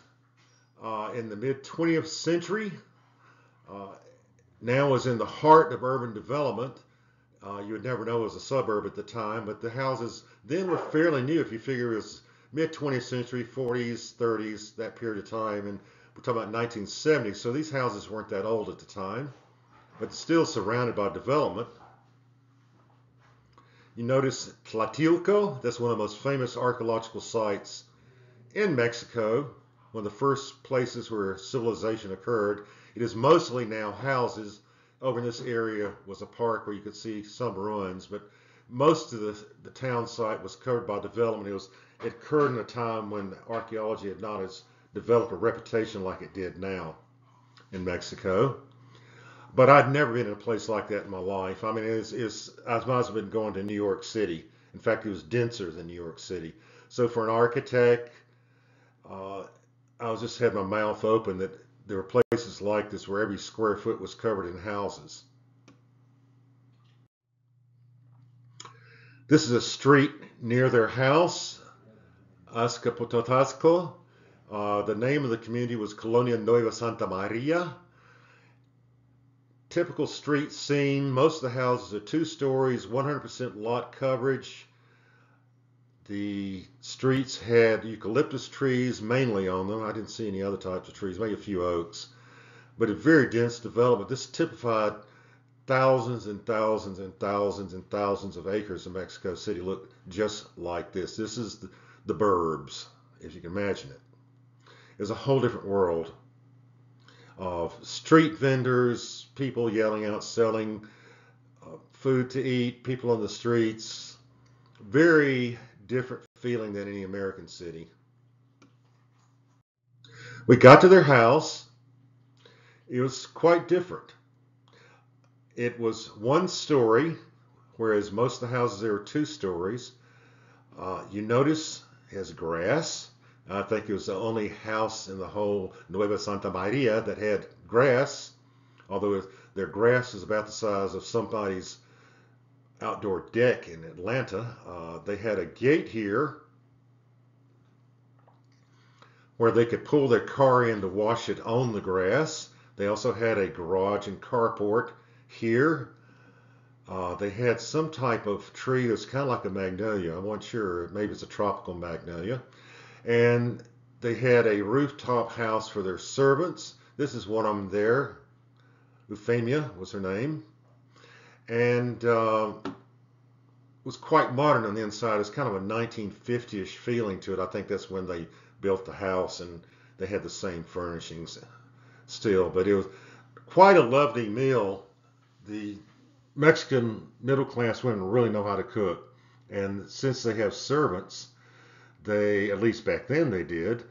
uh, in the mid 20th century. Uh, now is in the heart of urban development. Uh, you would never know it was a suburb at the time, but the houses then were fairly new. If you figure it was mid 20th century, 40s, 30s, that period of time, and we're talking about 1970, so these houses weren't that old at the time, but still surrounded by development. You notice Tlatilco, that's one of the most famous archaeological sites in Mexico, one of the first places where civilization occurred. It is mostly now houses. Over in this area was a park where you could see some ruins, but most of the, the town site was covered by development. It was it occurred in a time when archaeology had not as develop a reputation like it did now in Mexico. But I'd never been in a place like that in my life. I mean, it's, it's I might have been going to New York City. In fact, it was denser than New York City. So for an architect, uh, I was just had my mouth open that there were places like this where every square foot was covered in houses. This is a street near their house, Azcapotzalco. Uh, the name of the community was Colonia Nueva Santa Maria. Typical street scene. Most of the houses are two stories, 100% lot coverage. The streets had eucalyptus trees mainly on them. I didn't see any other types of trees, maybe a few oaks. But a very dense development. This typified thousands and thousands and thousands and thousands of acres in Mexico City look just like this. This is the, the burbs, if you can imagine it is a whole different world of street vendors, people yelling out, selling uh, food to eat, people on the streets. Very different feeling than any American city. We got to their house. It was quite different. It was one story, whereas most of the houses there were two stories. Uh, you notice it has grass. I think it was the only house in the whole Nueva Santa Maria that had grass, although their grass is about the size of somebody's outdoor deck in Atlanta. Uh, they had a gate here where they could pull their car in to wash it on the grass. They also had a garage and carport here. Uh, they had some type of tree that's kind of like a magnolia. I'm not sure. Maybe it's a tropical magnolia. And they had a rooftop house for their servants. This is one of them there. Euphemia was her name. And uh, was quite modern on the inside. It's kind of a 1950ish feeling to it. I think that's when they built the house and they had the same furnishings still. But it was quite a lovely meal. The Mexican middle class women really know how to cook. And since they have servants, they, at least back then they did,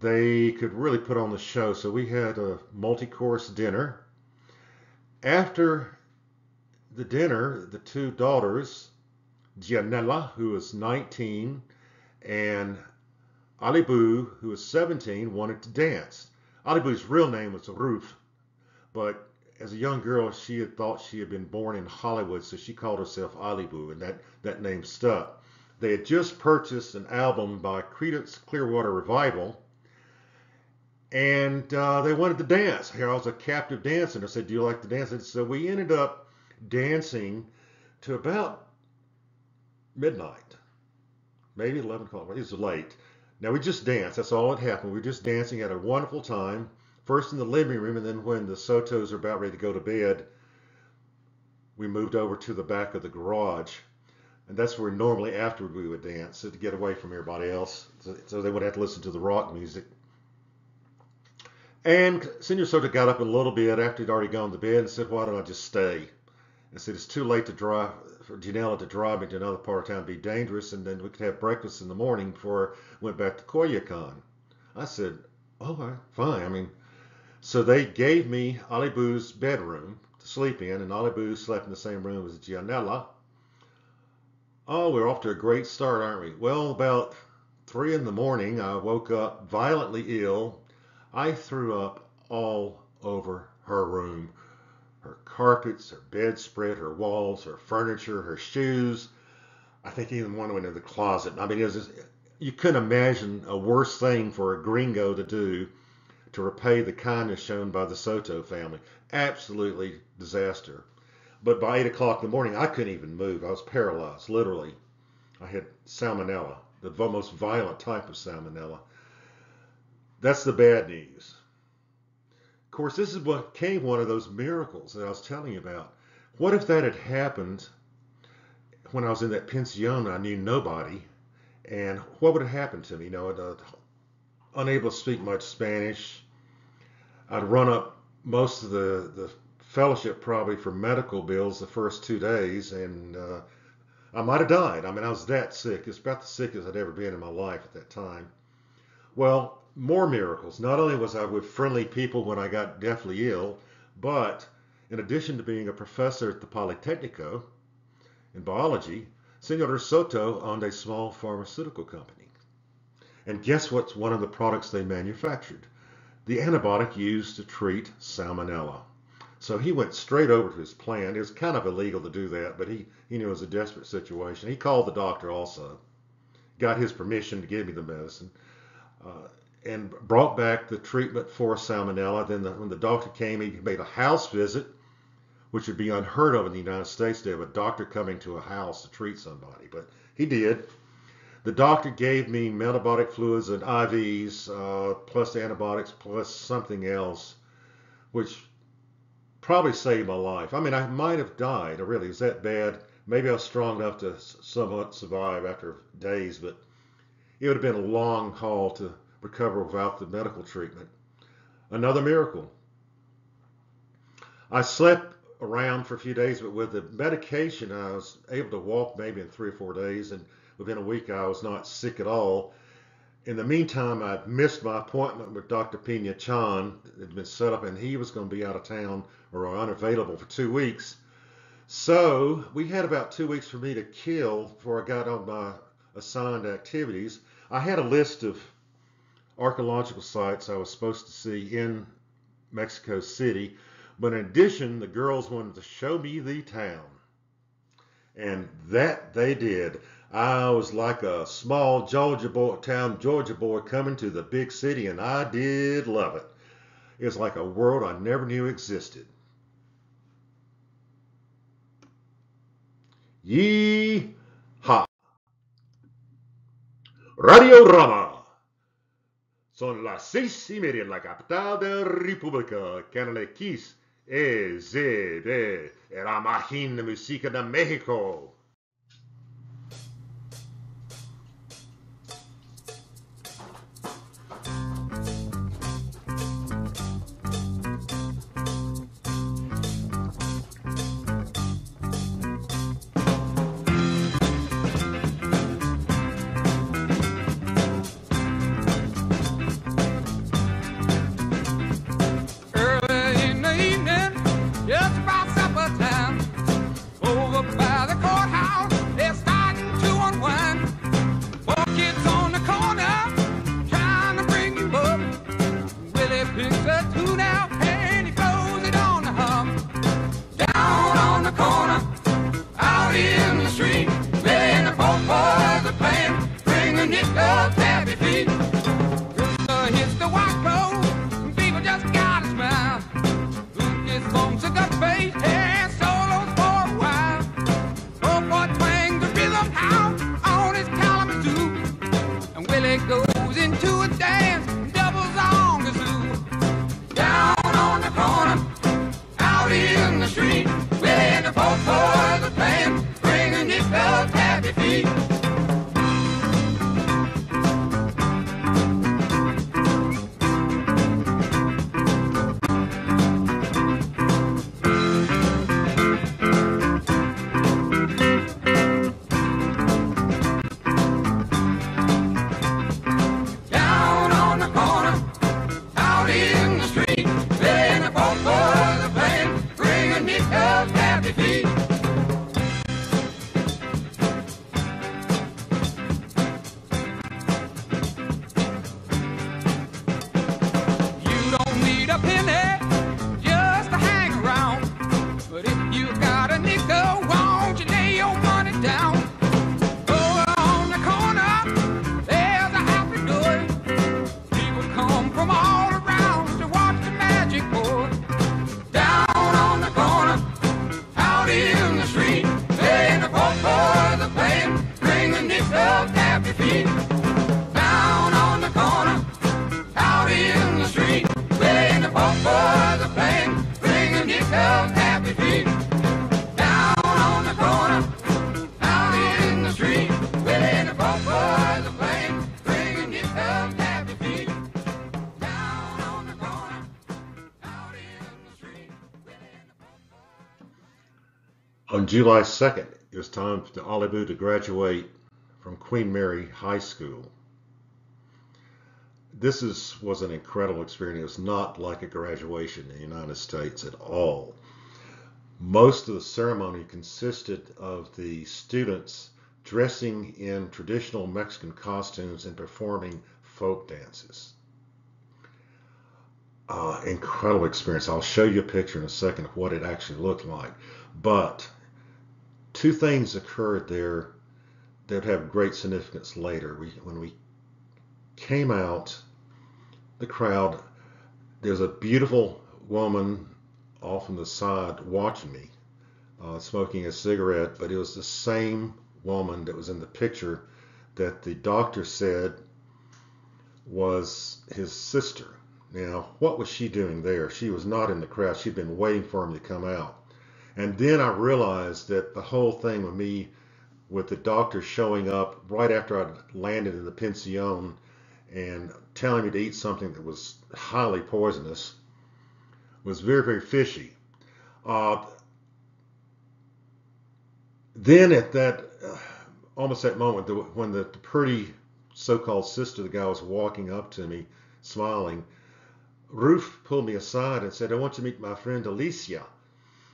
they could really put on the show. So we had a multi course dinner. After the dinner, the two daughters, Gianella, who was 19, and Alibu, who was 17, wanted to dance. Alibu's real name was Ruth, but as a young girl, she had thought she had been born in Hollywood, so she called herself Alibu, and that, that name stuck. They had just purchased an album by Creedence Clearwater Revival, and uh, they wanted to dance. Here I was a captive dancer. I said, "Do you like to dance?" And so we ended up dancing to about midnight, maybe 11 o'clock. It was late. Now we just danced. That's all that happened. We were just dancing, had a wonderful time. First in the living room, and then when the Sotos are about ready to go to bed, we moved over to the back of the garage. And that's where normally afterward we would dance so to get away from everybody else. So, so they would have to listen to the rock music. And Senor Soto got up a little bit after he'd already gone to bed and said, Why don't I just stay? And said, It's too late to drive for Janella to drive me to another part of town be dangerous, and then we could have breakfast in the morning before I went back to Coyoacan. I said, oh, fine. I mean, so they gave me Alibu's bedroom to sleep in, and Alibu slept in the same room as Gianella. Oh, we're off to a great start, aren't we? Well, about three in the morning, I woke up violently ill. I threw up all over her room her carpets, her bedspread, her walls, her furniture, her shoes. I think even one went into the closet. I mean, it was just, you couldn't imagine a worse thing for a gringo to do to repay the kindness shown by the Soto family. Absolutely disaster. But by 8 o'clock in the morning, I couldn't even move. I was paralyzed, literally. I had salmonella, the most violent type of salmonella. That's the bad news Of course, this is what came one of those miracles that I was telling you about. What if that had happened when I was in that pension? I knew nobody, and what would have happened to me? You know, uh, unable to speak much Spanish. I'd run up most of the the fellowship probably for medical bills the first two days, and uh, I might have died. I mean, I was that sick. It's about the sickest I'd ever been in my life at that time. Well, more miracles. Not only was I with friendly people when I got deathly ill, but in addition to being a professor at the Politecnico in biology, Senor Soto owned a small pharmaceutical company. And guess what's one of the products they manufactured? The antibiotic used to treat salmonella. So he went straight over to his plant. It was kind of illegal to do that, but he, he knew it was a desperate situation. He called the doctor also, got his permission to give me the medicine. Uh, and brought back the treatment for salmonella. Then the, when the doctor came, he made a house visit, which would be unheard of in the United States to have a doctor coming to a house to treat somebody, but he did. The doctor gave me metabolic fluids and IVs, uh, plus antibiotics, plus something else, which probably saved my life. I mean, I might have died. Really was that bad. Maybe I was strong enough to somewhat survive after days, but it would have been a long haul to recover without the medical treatment. Another miracle. I slept around for a few days, but with the medication, I was able to walk maybe in three or four days, and within a week, I was not sick at all. In the meantime, I'd missed my appointment with Dr. Pina Chan. It had been set up, and he was going to be out of town or unavailable for two weeks. So we had about two weeks for me to kill before I got on my assigned activities. I had a list of archaeological sites I was supposed to see in Mexico City, but in addition, the girls wanted to show me the town. And that they did. I was like a small Georgia boy, town Georgia boy coming to the big city, and I did love it. It was like a world I never knew existed. Yee-ha! Radio Rama. Son las seis y media en la capital de la República. Canal X, E, Z, B, la de música de México. July 2nd, it was time for Alibu to graduate from Queen Mary High School. This is, was an incredible experience. It was not like a graduation in the United States at all. Most of the ceremony consisted of the students dressing in traditional Mexican costumes and performing folk dances. Uh, incredible experience. I'll show you a picture in a second of what it actually looked like. But two things occurred there that have great significance later. We, when we came out, the crowd, there's a beautiful woman off on the side watching me, uh, smoking a cigarette, but it was the same woman that was in the picture that the doctor said was his sister. Now, what was she doing there? She was not in the crowd. She'd been waiting for him to come out. And then I realized that the whole thing with me, with the doctor showing up right after I'd landed in the pension and telling me to eat something that was highly poisonous, was very, very fishy. Uh, then at that, uh, almost that moment, the, when the, the pretty so-called sister, the guy was walking up to me, smiling. Ruth pulled me aside and said, I want to meet my friend Alicia.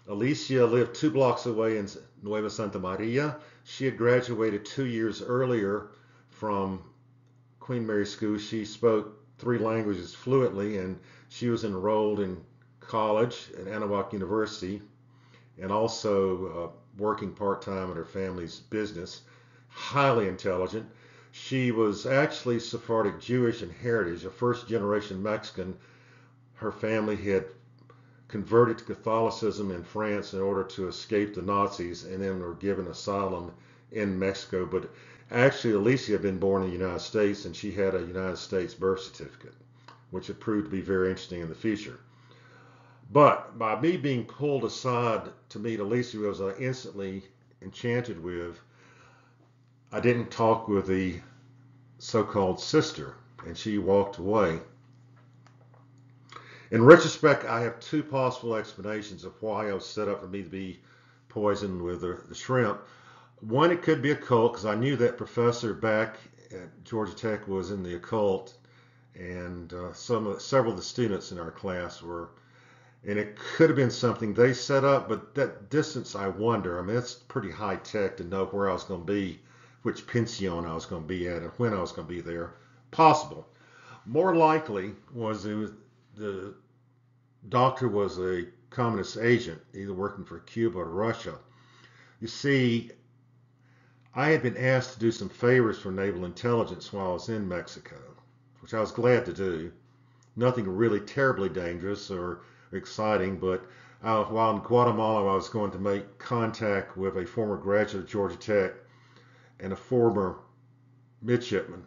Alicia lived two blocks away in Nueva Santa Maria. She had graduated two years earlier from Queen Mary School. She spoke three languages fluently and she was enrolled in college at Anahuac University and also uh, working part-time in her family's business. Highly intelligent. She was actually Sephardic Jewish in heritage, a first generation Mexican. Her family had converted to Catholicism in France in order to escape the Nazis and then were given asylum in Mexico. But actually, Alicia had been born in the United States and she had a United States birth certificate, which had proved to be very interesting in the future. But by me being pulled aside to meet Alicia, who I was uh, instantly enchanted with, I didn't talk with the so-called sister, and she walked away. In retrospect, I have two possible explanations of why I was set up for me to be poisoned with the, the shrimp. One, it could be occult, because I knew that professor back at Georgia Tech was in the occult, and uh, some several of the students in our class were and it could have been something they set up, but that distance, I wonder. I mean, it's pretty high tech to know where I was going to be, which pension I was going to be at, and when I was going to be there. Possible. More likely was it was the doctor was a communist agent, either working for Cuba or Russia. You see, I had been asked to do some favors for naval intelligence while I was in Mexico, which I was glad to do. Nothing really terribly dangerous or exciting. But uh, while in Guatemala, I was going to make contact with a former graduate of Georgia Tech and a former midshipman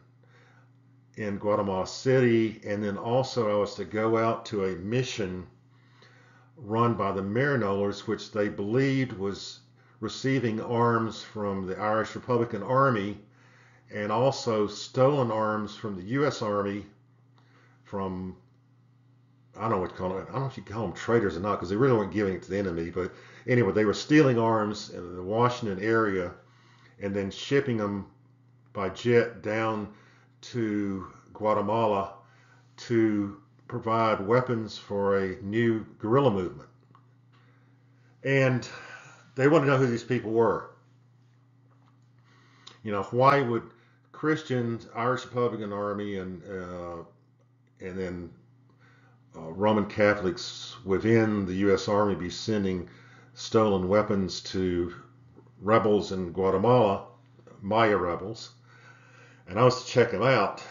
in Guatemala City. And then also, I was to go out to a mission run by the Maryknolls, which they believed was receiving arms from the Irish Republican Army and also stolen arms from the U.S. Army from I don't know what to call it. I don't know if you call them traitors or not because they really weren't giving it to the enemy. But anyway, they were stealing arms in the Washington area and then shipping them by jet down to Guatemala to provide weapons for a new guerrilla movement. And they wanted to know who these people were. You know, why would Christians, Irish Republican Army, and uh, and then uh, Roman Catholics within the U.S. Army be sending stolen weapons to rebels in Guatemala, Maya rebels, and I was to check them out.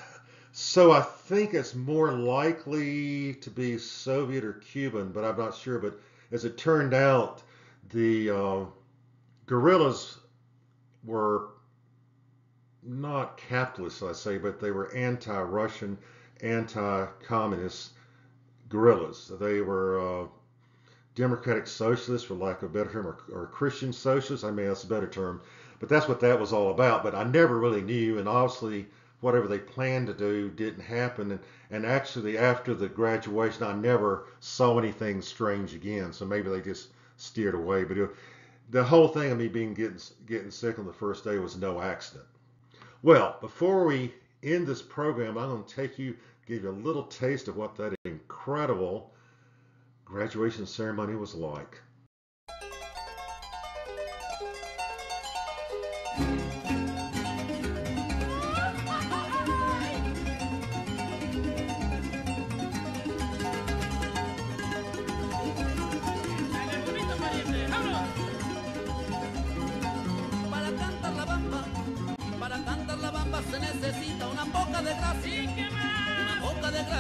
So I think it's more likely to be Soviet or Cuban, but I'm not sure. But as it turned out, the uh, guerrillas were not capitalists, I say, but they were anti-Russian, anti-communist guerrillas. They were uh, democratic socialists, for lack of a better term, or, or Christian socialists. I mean, that's a better term. But that's what that was all about. But I never really knew, and obviously, whatever they planned to do didn't happen. And, and actually, after the graduation, I never saw anything strange again. So maybe they just steered away. But it, the whole thing of me being getting getting sick on the first day was no accident. Well, before we end this program, I'm going to take you give you a little taste of what that incredible graduation ceremony was like.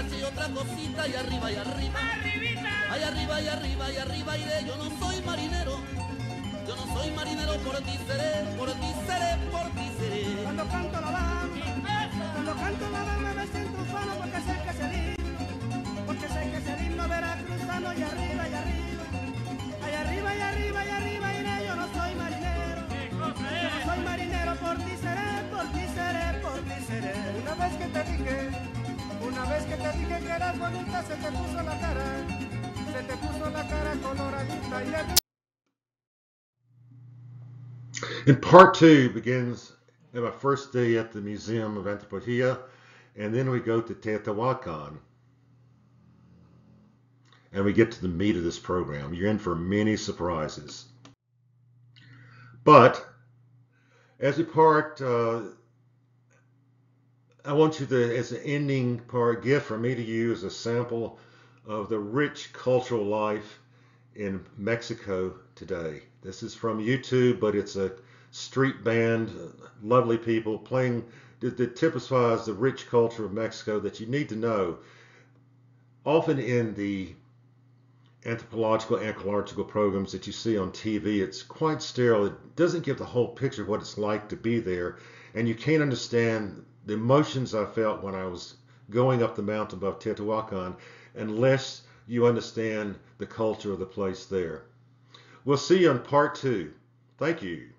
Y otra cosita y arriba y arriba. Arribita. Ay arriba y arriba y arriba iré. Yo no soy marinero. Yo no soy marinero, por ti seré, por ti seré, por ti seré. Cuando canto la dama, cuando canto la dama me siento ufano porque sé que se himno, porque sé que ese himno veracruzano y arriba. Te dije que eras bonita, se te puso la cara, se te puso la cara coloradita y And part two begins have our first day at the Museum of Anthropologia, and then we go to Teotihuacan. And we get to the meat of this program. You're in for many surprises. But as we part, uh, I want you to, as an ending part, gift for me to use a sample of the rich cultural life in Mexico today. This is from YouTube, but it's a street band, lovely people playing that, that typifies the rich culture of Mexico that you need to know. Often in the anthropological, archaeological programs that you see on TV, it's quite sterile. It doesn't give the whole picture of what it's like to be there, and you can't understand the emotions I felt when I was going up the mountain above Teotihuacan unless you understand the culture of the place there. We'll see you on part two. Thank you.